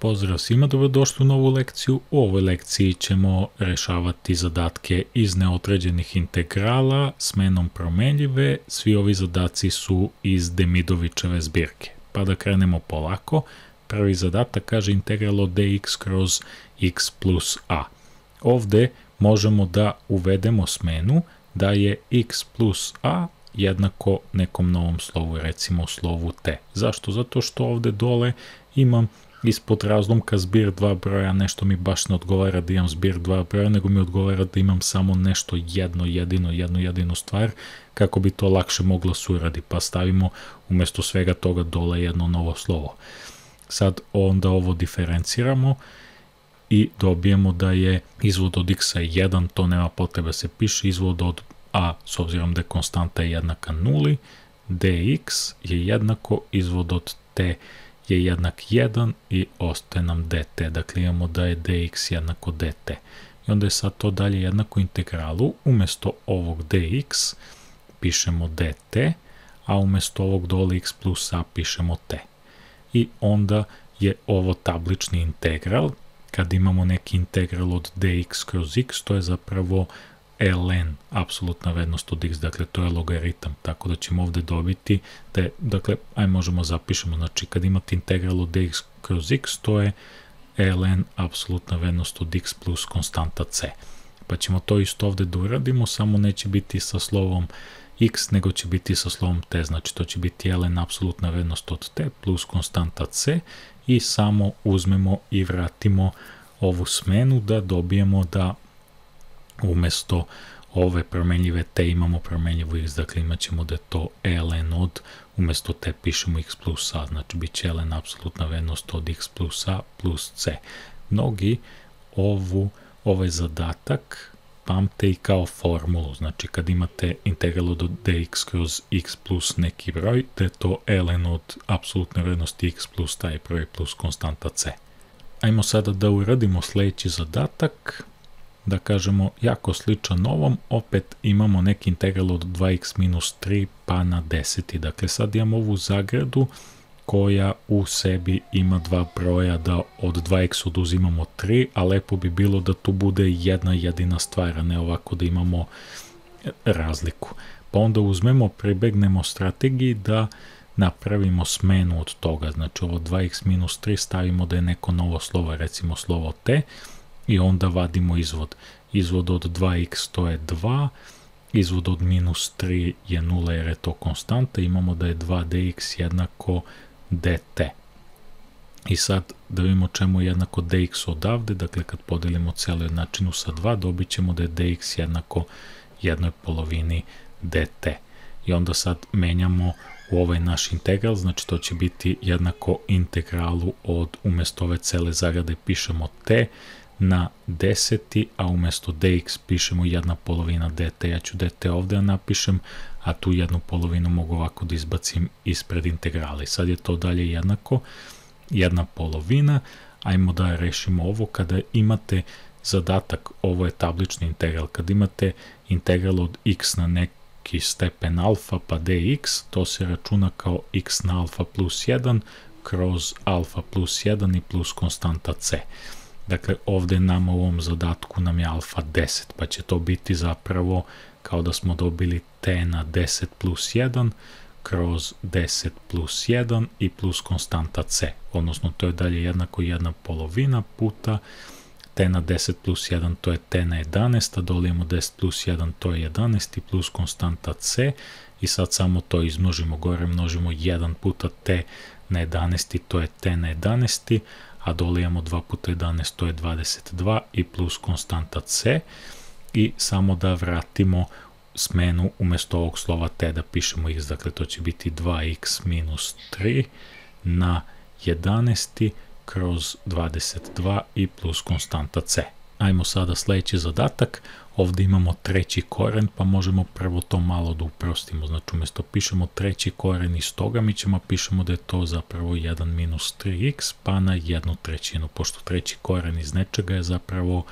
Pozdrav svima, dobrodošli u novu lekciju. U ovoj lekciji ćemo rešavati zadatke iz neodređenih integrala s menom promenljive. Svi ovi zadaci su iz Demidovićeve zbirke. Pa da krenemo polako. Prvi zadatak kaže integral od dx kroz x plus a. Ovde možemo da uvedemo smenu da je x plus a jednako nekom novom slovu, recimo slovu t. Zašto? Zato što ovde dole imam ispod razlomka zbir dva broja, nešto mi baš ne odgovara da imam zbir dva broja, nego mi odgovara da imam samo nešto jedno, jedino, jednu jedinu stvar, kako bi to lakše moglo se uradi, pa stavimo umesto svega toga dole jedno novo slovo. Sad onda ovo diferenciramo i dobijemo da je izvod od x 1, to nema potrebe da se piše, izvod od a, s obzirom da je konstanta je jednaka nuli, dx je jednako izvod od t je jednak 1 i ostaje nam dt. Dakle, imamo da je dx jednako dt. I onda je sad to dalje jednako integralu. Umesto ovog dx pišemo dt, a umesto ovog dole x plus a pišemo t. I onda je ovo tablični integral. Kad imamo neki integral od dx kroz x, to je zapravo ln, apsolutna vrednost od x, dakle to je logaritam, tako da ćemo ovde dobiti, da je, dakle, aj možemo zapišemo, znači kad imate integral od dx kroz x, to je ln apsolutna vrednost od x plus konstanta c. Pa ćemo to isto ovde da uradimo, samo neće biti sa slovom x, nego će biti sa slovom t, znači to će biti ln apsolutna vrednost od t plus konstanta c i samo uzmemo i vratimo ovu smenu da dobijemo da umesto ove promenljive t imamo promenljivu x, dakle imat ćemo da je to ln od, umesto t pišemo x plus a, znači bit će ln apsolutna vrednost od x plus a plus c. Mnogi ovu, ovaj zadatak pamte i kao formulu, znači kad imate integral od dx kroz x plus neki broj, da je to ln od apsolutne vrednosti x plus taj broj plus konstanta c. Ajmo sada da uradimo sledeći zadatak, da kažemo, jako sličan ovom, opet imamo neki integral od 2x minus 3 pa na 10. Dakle, sad imamo ovu zagradu koja u sebi ima dva broja da od 2x oduzimamo 3, a lepo bi bilo da tu bude jedna jedina stvar, a ne ovako da imamo razliku. Pa onda uzmemo, prebegnemo strategiji da napravimo smenu od toga, znači ovo 2x minus 3 stavimo da je neko novo slovo, recimo slovo t, i onda vadimo izvod. Izvod od 2x to je 2, izvod od minus 3 je 0 jer je to konstanta, imamo da je 2dx jednako dt. I sad da vidimo čemu je jednako dx odavde, dakle kad podelimo celu jednačinu sa 2, dobit ćemo da je dx jednako jednoj polovini dt. I onda sad menjamo u ovaj naš integral, znači to će biti jednako integralu od, umesto ove cele zagrade pišemo t, na deseti, a umesto dx pišemo jedna polovina dt. Ja ću dt ovde da napišem, a tu jednu polovinu mogu ovako da izbacim ispred integrala. I sad je to dalje jednako, jedna polovina. Ajmo da rešimo ovo kada imate zadatak, ovo je tablični integral, kad imate integral od x na neki stepen alfa pa dx, to se računa kao x na alfa plus 1 kroz alfa plus 1 i plus konstanta c. Dakle, ovde nam u ovom zadatku nam je alfa 10, pa će to biti zapravo kao da smo dobili t na 10 plus 1 kroz 10 plus 1 i plus konstanta c, odnosno to je dalje jednako jedna polovina puta t na 10 plus 1 to je t na 11, a dolijemo 10 plus 1 to je 11 i plus konstanta c. I sad samo to izmnožimo gore, množimo 1 puta t na 11 to je t na 11 a dole imamo 2 puta 11, to je 22 i plus konstanta c i samo da vratimo smenu umesto ovog slova t da pišemo x, dakle to će biti 2x minus 3 na 11 kroz 22 i plus konstanta c. Ajmo sada sledeći zadatak, ovde imamo treći koren, pa možemo prvo to malo da uprostimo, znači umesto pišemo treći koren iz toga, mi ćemo pišemo da je to zapravo 1 minus 3x, pa na jednu trećinu, pošto treći koren iz nečega je zapravo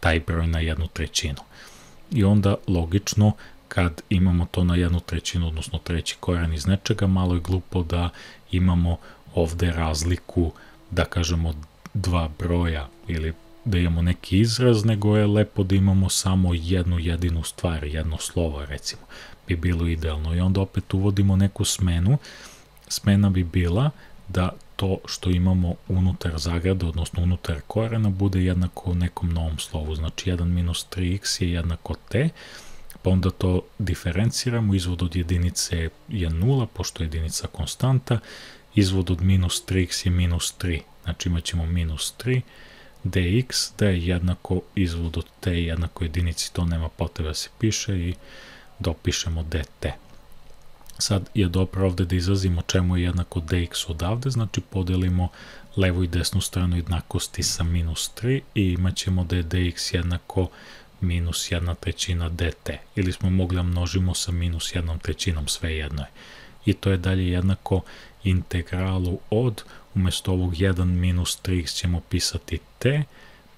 taj broj na jednu trećinu. I onda logično, kad imamo to na jednu trećinu, odnosno treći koren iz nečega, malo je glupo da imamo ovde razliku, da kažemo dva broja ili da imamo neki izraz, nego je lepo da imamo samo jednu jedinu stvar, jedno slovo recimo, bi bilo idealno. I onda opet uvodimo neku smenu, smena bi bila da to što imamo unutar zagrade, odnosno unutar korena, bude jednako nekom novom slovu. Znači 1 minus 3x je jednako t, pa onda to diferenciramo, izvod od jedinice je 0, pošto je jedinica konstanta, izvod od minus 3x je minus 3, znači imat ćemo minus 3, dx, da je jednako izvod od t jednako jedinici, to nema potrebe da se piše i dopišemo dt. Sad je dobro ovde da izrazimo čemu je jednako dx odavde, znači podelimo levu i desnu stranu jednakosti sa minus 3 i imat ćemo da je dx jednako minus jedna trećina dt. Ili smo mogli da množimo sa minus jednom trećinom, sve jedno je. I to je dalje jednako integralu od, umesto ovog 1 minus 3 ćemo pisati t,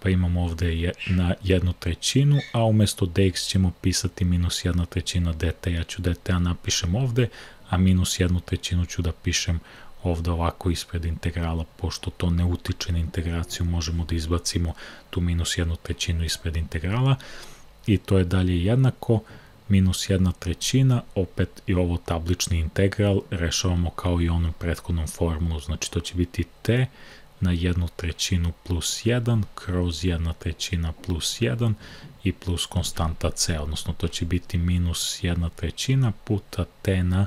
pa imamo ovde na jednu trećinu, a umesto dx ćemo pisati minus jedna trećina dt. Ja ću dt napišem ovde, a minus jednu trećinu ću da pišem ovde ovako ispred integrala, pošto to ne utiče na integraciju, možemo da izbacimo tu minus jednu trećinu ispred integrala i to je dalje jednako minus jedna trećina, opet i ovo tablični integral rešavamo kao i onom prethodnom formulu, znači to će biti t na jednu trećinu plus 1 kroz jedna trećina plus 1 i plus konstanta c, odnosno to će biti minus jedna trećina puta t na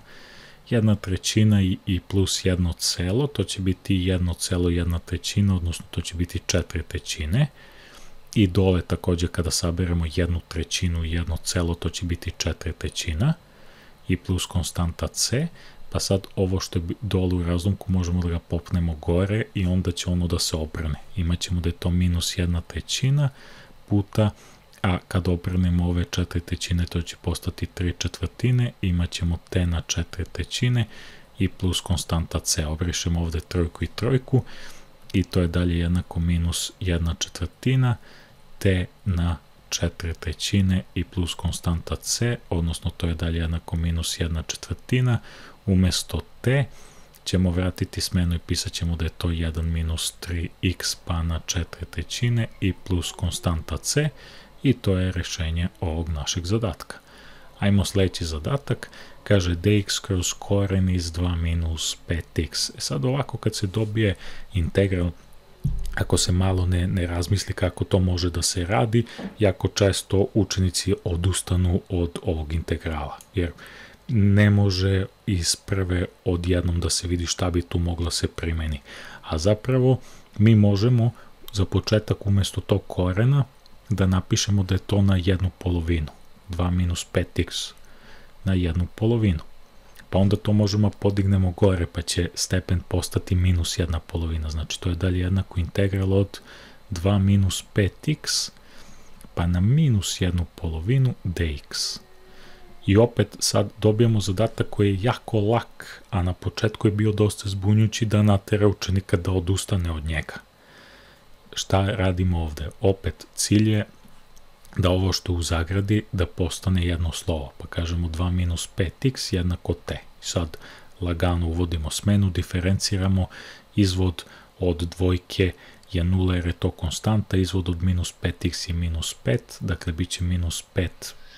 jedna trećina i, plus jedno celo, to će biti jedno celo jedna trećina, odnosno to će biti četiri trećine. I dole takođe kada saberemo jednu trećinu i jedno celo, to će biti četiri trećina i plus konstanta c, pa sad ovo što je dole u razlomku možemo da ga popnemo gore i onda će ono da se obrne. Imaćemo da je to minus jedna trećina puta a kad obrnemo ove četiri trećine to će postati 3 četvrtine, imat ćemo t na četiri trećine i plus konstanta c. Obrišemo ovde trojku i trojku i to je dalje jednako minus jedna četvrtina t na četiri trećine i plus konstanta c, odnosno to je dalje jednako minus jedna četvrtina, umesto t ćemo vratiti smenu i pisat ćemo da je to 1 minus 3x pa na četiri trećine i plus konstanta c, i to je rešenje ovog našeg zadatka. Ajmo sledeći zadatak, kaže dx kroz koren iz 2 minus 5x. E sad ovako kad se dobije integral, ako se malo ne, ne razmisli kako to može da se radi, jako često učenici odustanu od ovog integrala, jer ne može iz prve odjednom da se vidi šta bi tu moglo se primeni. A zapravo mi možemo za početak umesto tog korena da napišemo da je to na jednu polovinu. 2 minus 5x na jednu polovinu. Pa onda to možemo da podignemo gore, pa će stepen postati minus jedna polovina. Znači to je dalje jednako integral od 2 minus 5x pa na minus jednu polovinu dx. I opet sad dobijamo zadatak koji je jako lak, a na početku je bio dosta zbunjujući da natera učenika da odustane od njega šta radimo ovde? Opet, cilj je da ovo što u zagradi da postane jedno slovo, pa kažemo 2 minus 5x jednako t. Sad lagano uvodimo smenu, diferenciramo, izvod od dvojke je 0 jer je to konstanta, izvod od minus 5x je minus 5, dakle bit će minus 5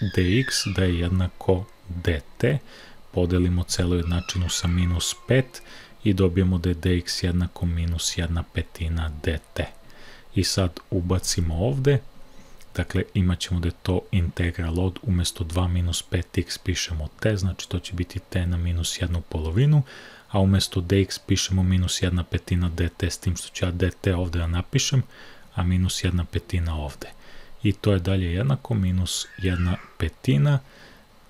dx da je jednako dt, podelimo celu jednačinu sa minus 5 i dobijemo da je dx jednako minus 1 petina dt. I sad ubacimo ovde, dakle imat ćemo da je to integral od umesto 2 minus 5x pišemo t, znači to će biti t na minus jednu polovinu, a umesto dx pišemo minus jedna petina dt, s tim što ću ja dt ovde da napišem, a minus jedna petina ovde. I to je dalje jednako minus jedna petina,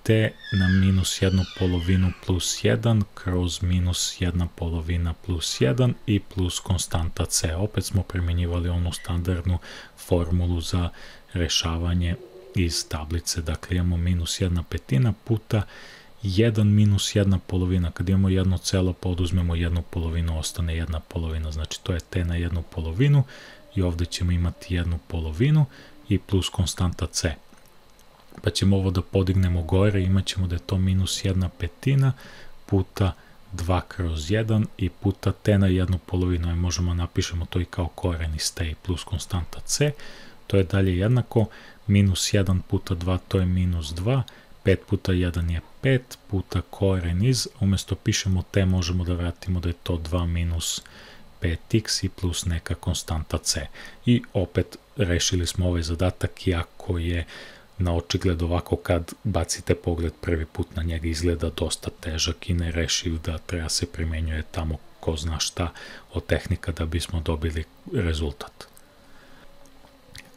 t na minus jednu polovinu plus 1 kroz minus jedna polovina plus 1 i plus konstanta c. Opet smo primjenjivali onu standardnu formulu za rešavanje iz tablice. Dakle, imamo minus jedna petina puta 1 minus jedna polovina. Kad imamo jedno celo, pa oduzmemo jednu polovinu, ostane jedna polovina. Znači, to je t na jednu polovinu i ovde ćemo imati jednu polovinu i plus konstanta c pa ćemo ovo da podignemo gore, imat ćemo da je to minus jedna petina puta 2 kroz 1 i puta t na jednu polovinu, i možemo napišemo to i kao koren iz t plus konstanta c, to je dalje jednako, minus 1 puta 2 to je minus 2, 5 puta 1 je 5, puta koren iz, umjesto pišemo t možemo da vratimo da je to 2 minus 5x i plus neka konstanta c. I opet rešili smo ovaj zadatak, iako je na očigled ovako kad bacite pogled prvi put na njega izgleda dosta težak i nerešiv da treba se primenjuje tamo ko zna šta od tehnika da bismo dobili rezultat.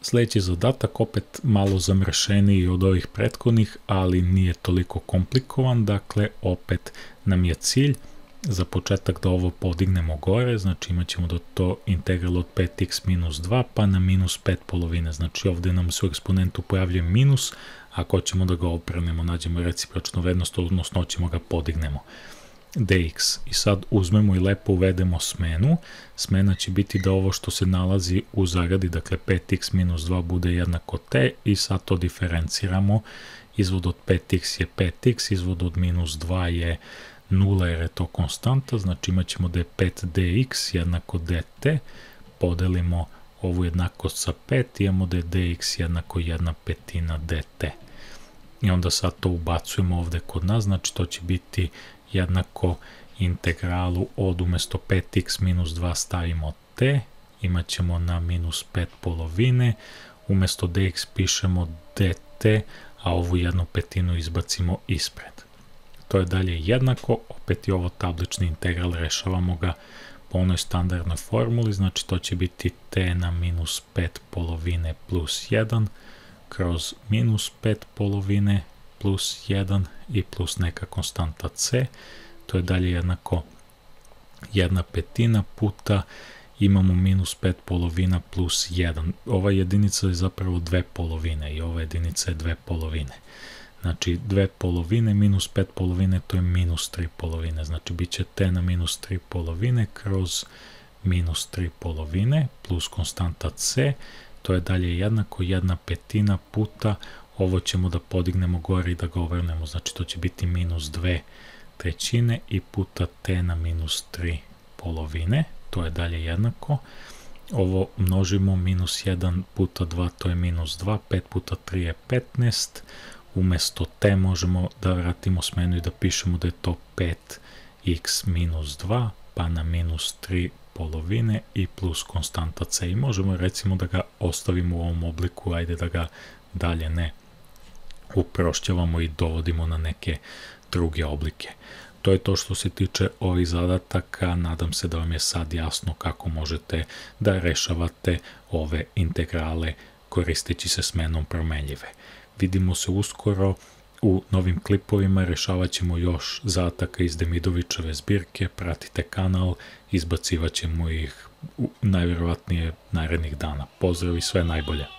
Sljedeći zadatak opet malo zamršeniji od ovih prethodnih, ali nije toliko komplikovan, dakle opet nam je cilj za početak da ovo podignemo gore, znači imat ćemo da to integral od 5x minus 2 pa na minus 5 polovine, znači ovdje nam se u eksponentu pojavljuje minus, ako hoćemo da ga oprenemo, nađemo recipročnu vrednost, odnosno hoćemo ga podignemo dx i sad uzmemo i lepo uvedemo smenu, smena će biti da ovo što se nalazi u zaradi, dakle 5x minus 2 bude jednako t i sad to diferenciramo, izvod od 5x je 5x, izvod od minus 2 je 0 jer je to konstanta, znači imat ćemo da je 5dx jednako dt, podelimo ovu jednakost sa 5, imamo da je dx jednako 1 petina dt. I onda sad to ubacujemo ovde kod nas, znači to će biti jednako integralu od umjesto 5x minus 2 stavimo t, imat ćemo na minus 5 polovine, umjesto dx pišemo dt, a ovu jednu petinu izbacimo ispred. To je dalje jednako, opet je ovo tablični integral, rešavamo ga po onoj standardnoj formuli, znači to će biti t na minus 5 polovine plus 1 kroz minus 5 polovine plus 1 i plus neka konstanta c, to je dalje jednako jedna petina puta imamo minus 5 polovina plus 1. Ova jedinica je zapravo dve polovine i ova jedinica je dve polovine. Znači, dve polovine minus 5 polovine, to je minus 3 polovine. Znači, bit će t na minus 3 polovine kroz minus 3 polovine plus konstanta c, to je dalje jednako jedna petina puta, ovo ćemo da podignemo gore i da ga obrnemo, znači to će biti minus 2 trećine i puta t na minus 3 polovine, to je dalje jednako. Ovo množimo minus 1 puta 2, to je minus 2, 5 puta 3 je 15, umesto t možemo da vratimo smenu i da pišemo da je to 5x minus 2, pa na minus 3 polovine i plus konstanta c. I možemo recimo da ga ostavimo u ovom obliku, ajde da ga dalje ne uprošćavamo i dovodimo na neke druge oblike. To je to što se tiče ovih zadataka, nadam se da vam je sad jasno kako možete da rešavate ove integrale koristeći se smenom promenljive. Vidimo se uskoro u novim klipovima, rešavat ćemo još zadataka iz Demidovićeve zbirke, pratite kanal, izbacivat ćemo ih najvjerovatnije narednih dana. Pozdrav i sve najbolje!